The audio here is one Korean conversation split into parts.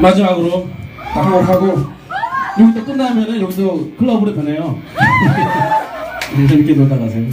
마지막으로 한곡 하고 여기 또 끝나면은 여기도 클럽으로 변해요. 네, 재밌게 놀다 가세요.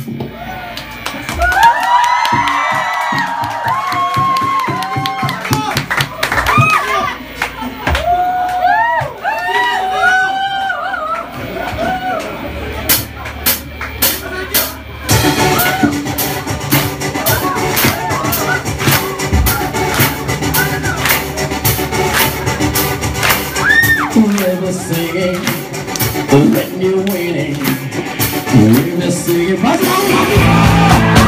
Singing when you're waiting. We're singing.